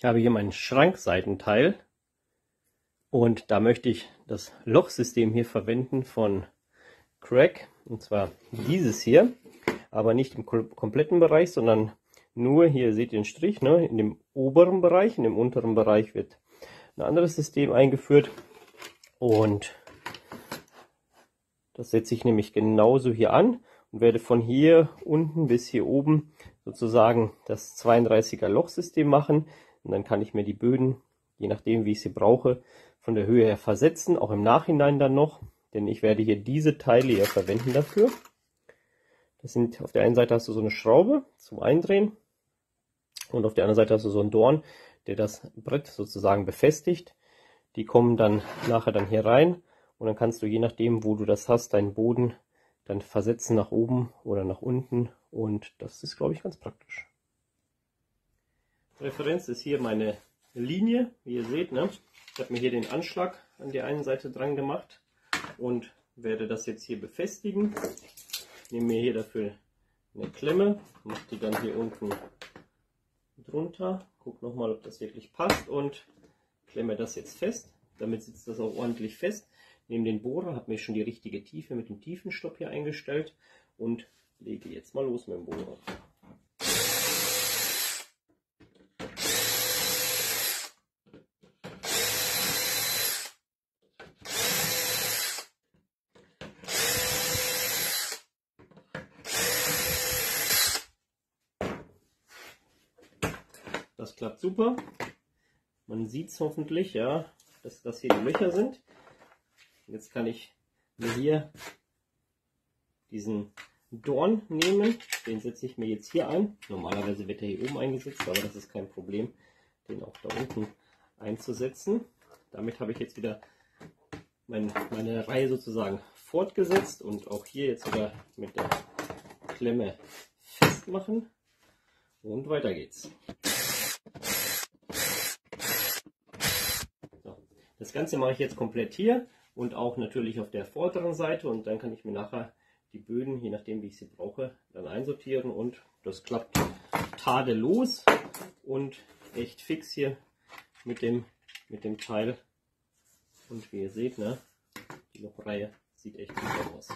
Ich habe hier mein Schrankseitenteil und da möchte ich das Lochsystem hier verwenden von Crack und zwar dieses hier, aber nicht im kompletten Bereich, sondern nur hier seht ihr den Strich, ne, in dem oberen Bereich, in dem unteren Bereich wird ein anderes System eingeführt und das setze ich nämlich genauso hier an und werde von hier unten bis hier oben sozusagen das 32er Lochsystem machen. Und dann kann ich mir die Böden, je nachdem wie ich sie brauche, von der Höhe her versetzen, auch im Nachhinein dann noch, denn ich werde hier diese Teile hier verwenden dafür. Das sind, auf der einen Seite hast du so eine Schraube zum Eindrehen und auf der anderen Seite hast du so einen Dorn, der das Brett sozusagen befestigt. Die kommen dann nachher dann hier rein und dann kannst du je nachdem, wo du das hast, deinen Boden dann versetzen nach oben oder nach unten und das ist, glaube ich, ganz praktisch. Referenz ist hier meine Linie, wie ihr seht. Ne? Ich habe mir hier den Anschlag an der einen Seite dran gemacht und werde das jetzt hier befestigen. Nehme mir hier dafür eine Klemme, mache die dann hier unten drunter, gucke nochmal, ob das wirklich passt und klemme das jetzt fest. Damit sitzt das auch ordentlich fest. Nehme den Bohrer, habe mir schon die richtige Tiefe mit dem Tiefenstopp hier eingestellt und lege jetzt mal los mit dem Bohrer. Das klappt super. Man sieht es hoffentlich, ja, dass das hier die Löcher sind. Jetzt kann ich mir hier diesen Dorn nehmen. Den setze ich mir jetzt hier ein. Normalerweise wird er hier oben eingesetzt, aber das ist kein Problem, den auch da unten einzusetzen. Damit habe ich jetzt wieder mein, meine Reihe sozusagen fortgesetzt und auch hier jetzt wieder mit der Klemme festmachen. Und weiter geht's. Das Ganze mache ich jetzt komplett hier und auch natürlich auf der vorderen Seite und dann kann ich mir nachher die Böden, je nachdem wie ich sie brauche, dann einsortieren und das klappt tadellos und echt fix hier mit dem, mit dem Teil. Und wie ihr seht, ne, die Lochreihe sieht echt super aus.